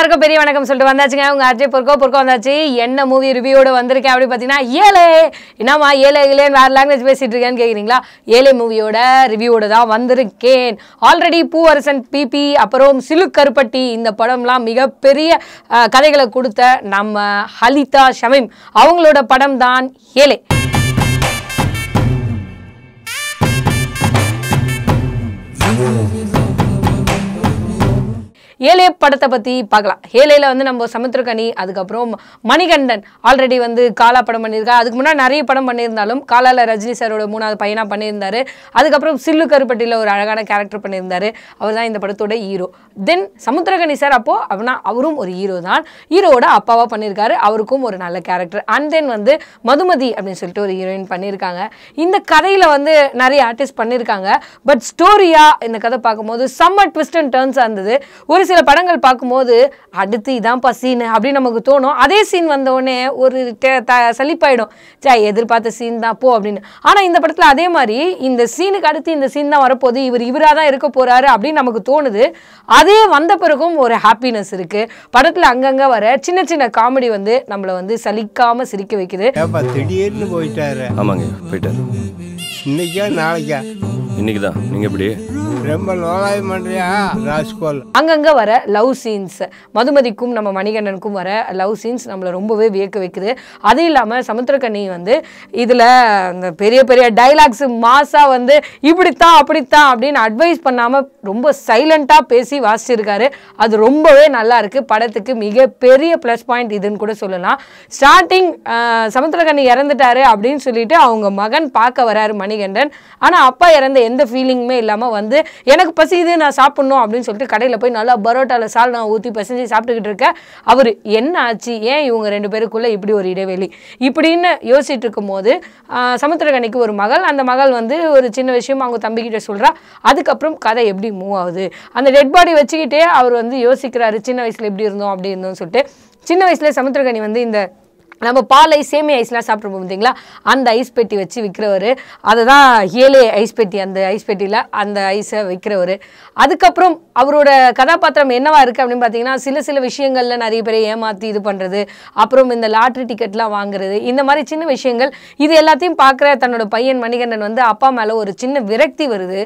எல்லாருக்கும் பெரிய வணக்கம் சொல்லிட்டு வந்தாச்சுங்க. உங்க அர்ஜய் பொறுக்கோ பொறுக்கோ வந்தாச்சு. என்ன மூவி ரிவ்யூவோட வந்திருக்கேன் அப்படி பார்த்தீங்கன்னா ஏழை என்னம்மா ஏழை இல்லைன்னு வேற லாங்குவேஜ் பேசிட்டு இருக்கேன்னு கேட்குறீங்களா ஏழை மூவியோட ரிவ்யூவோட தான் வந்திருக்கேன். ஆல்ரெடி பூவரசன் பிபி அப்புறம் சிலு கருப்பட்டி இந்த படம்லாம் மிகப்பெரிய கதைகளை கொடுத்த நம்ம ஹலிதா ஷமீம். அவங்களோட படம் தான் ஏழை ஏழே படத்தை பற்றி பார்க்கலாம். ஏழையில் வந்து நம்ம சமுத்திரக்கனி அதுக்கப்புறம் மணிகண்டன் ஆல்ரெடி வந்து காலா படம் பண்ணியிருக்கா. அதுக்கு முன்னாடி நிறைய படம் பண்ணியிருந்தாலும் காலால ரஜினி சாரோட மூணாவது பையனாக பண்ணியிருந்தாரு. அதுக்கப்புறம் சில்லு கருப்பட்டியில் ஒரு அழகான கேரக்டர் பண்ணியிருந்தாரு. அவர் தான் இந்த படத்தோட ஹீரோ தென் சமுத்திரகனி சார் அப்போ அப்படின்னா அவரும் ஒரு ஹீரோ தான். ஹீரோவோட அப்பாவாக பண்ணியிருக்காரு. அவருக்கும் ஒரு நல்ல கேரக்டர் அண்ட் தென் வந்து மதுமதி அப்படின்னு சொல்லிட்டு ஒரு ஹீரோயின் பண்ணியிருக்காங்க. இந்த கதையில் வந்து நிறைய ஆர்டிஸ்ட் பண்ணியிருக்காங்க. பட் ஸ்டோரியாக இந்த கதை பார்க்கும்போது செம்ம ட்விஸ்ட் அண்ட் டேர்ன்ஸாக இருந்தது. ஒரு சில படங்கள் பார்க்கும்போது அடுத்து இதான்ப்பா சீன் அப்படின்னு நமக்கு தோணும். அதே சீன் வந்தோடனே ஒரு டே- த சலிப்பாயிடும். சே எதிர்பார்த்த சீன் தான் போ அப்படின்னு. ஆனால் இந்த படத்தில் அதே மாதிரி இந்த சீனுக்கு அடுத்து இந்த சீன் தான் வரப்போகுது இவர் இவராக தான் இருக்க போகிறாரு அப்படின்னு நமக்கு தோணுது. அதே வந்த பிறகும் ஒரு ஹாப்பினஸ் இருக்குது படத்தில் அங்கங்கே வர சின்ன சின்ன காமெடி வந்து நம்மளை வந்து சலிக்காமல் சிரிக்க வைக்குது. ஏப்பா திடீர்னு போயிட்டாரு. ஆமாங்க போயிட்டாரு. இன்னைக்கா நாளைக்கா? இன்னைக்கு தான் நீங்கள் எப்படி? ரொம்ப லோலாய் பண்றியா ராஜ்கோல். அங்கங்கே வர லவ் சீன்ஸ். மதுமதிக்கும் நம்ம மணிகண்டனுக்கும் வர லவ் சீன்ஸ் நம்மளை ரொம்பவே வியக்க வைக்குது. அது இல்லாமல் சமுத்திரக்கண்ணி வந்து இதில் அந்த பெரிய பெரிய டைலாக்ஸ் மாஸாக வந்து இப்படித்தான் அப்படித்தான் அப்படின்னு அட்வைஸ் பண்ணாமல் ரொம்ப சைலண்ட்டாக பேசி வாசிச்சிருக்காரு. அது ரொம்பவே நல்லா இருக்கு. படத்துக்கு மிகப்பெரிய ப்ளஸ் பாயிண்ட் இதுன்னு கூட சொல்லலாம். ஸ்டார்டிங் சமுத்திரக்கண்ணி இறந்துட்டாரு அப்படின்னு சொல்லிட்டு அவங்க மகன் பார்க்க வராரு மணிகண்டன். ஆனால் அப்பா இறந்த எந்த ஃபீலிங்குமே இல்லாமல் வந்து எனக்கு பசியுது நான் சாப்பிட்ணும் அப்படின்னு சொல்லிட்டு கடையில் போய் நல்லா பரோட்டாவில் சால் நான் ஊற்றி பசஞ்சு சாப்பிட்டுக்கிட்டு இருக்கேன் அவர் என்ன ஆச்சு? ஏன் இவங்க ரெண்டு பேருக்குள்ளே இப்படி ஒரு இடைவெளி? இப்படின்னு யோசிச்சுட்டு இருக்கும்போது சமுத்திரகனிக்கு ஒரு மகள். அந்த மகள் வந்து ஒரு சின்ன விஷயம் அவங்க தம்பிக்கிட்ட சொல்கிறா அதுக்கப்புறம் கதை எப்படி மூவ் ஆகுது? அந்த டெட் பாடி வச்சுக்கிட்டே அவர் வந்து யோசிக்கிறாரு சின்ன வயசில் எப்படி இருந்தோம் அப்படி இருந்தோம்னு சொல்லிட்டு. சின்ன வயசுல சமுத்திரகனி வந்து இந்த நம்ம பால் ஐஸ் சேமி ஐஸ்லாம் சாப்பிட்ருப்போம் பார்த்தீங்களா? அந்த ஐஸ் பெட்டி வச்சு விற்கிறவர் அதுதான் ஏழே ஐஸ் பெட்டி அந்த ஐஸ் பெட்டியில் அந்த ஐஸை விற்கிறவர் அதுக்கப்புறம் அவரோட கதாபாத்திரம் என்னவா இருக்குது அப்படின்னு பார்த்தீங்கன்னா சில சில விஷயங்களில் நிறைய பேரை ஏமாற்றி இது பண்ணுறது அப்புறம் இந்த லாட்ரி டிக்கெட்லாம் வாங்குறது இந்த மாதிரி சின்ன விஷயங்கள். இது எல்லாத்தையும் பார்க்குற தன்னோட பையன் மணிகண்டன் வந்து அப்பா மேலே ஒரு சின்ன விரக்தி வருது.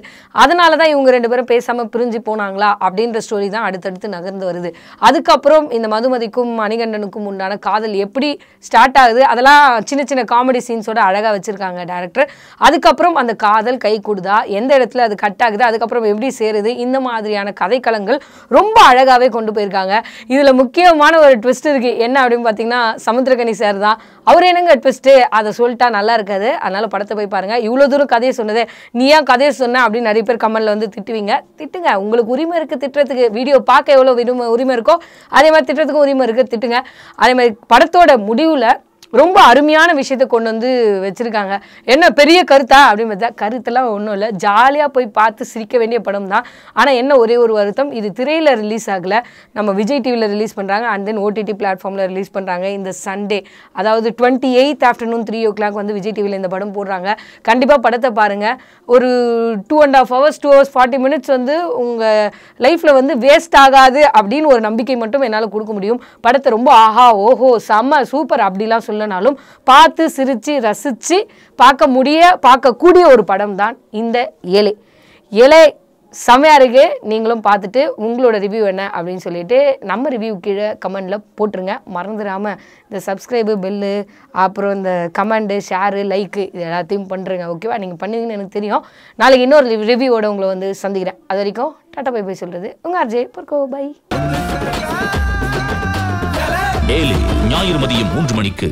அதனால தான் இவங்க ரெண்டு பேரும் பேசாமல் பிரிஞ்சு போனாங்களா அப்படின்ற ஸ்டோரி தான் அடுத்தடுத்து நகர்ந்து வருது. அதுக்கப்புறம் இந்த மதுமதிக்கும் மணிகண்டனுக்கும் உண்டான காதல் எப்படி ஸ்டார்ட் ஆகுது. அதெல்லாம் சின்ன சின்ன காமெடி சீன்ஸோட அழகாக வச்சுருக்காங்க டேரக்டர் அதுக்கப்புறம் அந்த காதல் கை கூடுதா? எந்த இடத்துல அது கட் ஆகுது? அதுக்கப்புறம் எப்படி சேருது? இந்த மாதிரியான கதைக்களங்கள் ரொம்ப அழகாகவே கொண்டு போயிருக்காங்க. இதில் முக்கியமான ஒரு ட்விஸ்ட் இருக்குது என்ன அப்படின்னு பார்த்தீங்கன்னா சமுத்திரகனி சார் தான். அவர் என்னங்க ட்விஸ்ட்டு அதை சொல்லிட்டா நல்லா இருக்காது. அதனால் படத்தை போய் பாருங்க. இவ்வளோ தூரம் கதையை சொன்னதே. நீ ஏன் கதையை சொன்ன? அப்படின்னு நிறைய பேர் கமெண்டில் வந்து திட்டுவீங்க. திட்டுங்க. உங்களுக்கு உரிமை இருக்குது திட்டுறதுக்கு. வீடியோ பார்க்க எவ்வளோ உரிமை உரிமை இருக்கோ அதே மாதிரி திட்டுறதுக்கும் உரிமை இருக்குது திட்டுங்க. அதே மாதிரி படத்தோட முடிவு ruler ரொம்ப அருமையான விஷயத்தை கொண்டு வந்து வச்சுருக்காங்க. என்ன பெரிய கருத்தா? அப்படின்னு பார்த்தா கருத்தெல்லாம் ஒன்றும் இல்லை. ஜாலியாக போய் பார்த்து சிரிக்க வேண்டிய படம் தான். ஆனால் என்ன ஒரே ஒரு வருத்தம்? இது திரையில் ரிலீஸ் ஆகலை. நம்ம விஜய் டிவியில் ரிலீஸ் பண்ணுறாங்க அண்ட் தென் ஓடிடி பிளாட்ஃபார்மில் ரிலீஸ் பண்ணுறாங்க இந்த சண்டே அதாவது twenty eighth afternoon three o'clock வந்து விஜய் டிவியில் இந்த படம் போடுறாங்க. கண்டிப்பாக படத்தை பாருங்கள் ஒரு two and half hours two hours forty minutes வந்து உங்கள் லைஃப்பில் வந்து வேஸ்ட் ஆகாது அப்படின்னு ஒரு நம்பிக்கை மட்டும் என்னால் கொடுக்க முடியும். படத்தை ரொம்ப ஆஹா ஓஹோ செம்ம சூப்பர் அப்படிலாம் சொல்லனாலும் பார்த்து சிரித்து ரசித்து பார்க்க முடிய பார்க்கக்கூடிய ஒரு படம் தான் இந்த ஏழை ஏழை செமையாக இருக்குது நீங்களும் பார்த்துட்டு உங்களோட ரிவ்யூ என்ன அப்படின்னு சொல்லிட்டு நம்ம ரிவ்யூ கீழே கமெண்டில் போட்டுருங்க. மறந்துடாமல் இந்த சப்ஸ்கிரைபு பெல்லு அப்புறம் இந்த கமெண்டு ஷேரு லைக்கு இது எல்லாத்தையும் பண்ணுறேங்க ஓகேவா நீங்கள் பண்ணுவீங்கன்னு எனக்கு தெரியும். நாளைக்கு இன்னொரு ரிவ்யூவோட உங்களை வந்து சந்திக்கிறேன். அது வரைக்கும் டாட்டா பை பை சொல்கிறது உங்கள் அர்ஜய் பொற்கோ பை டெய்லி ஞாயிறு மதியம் மூன்று மணிக்கு.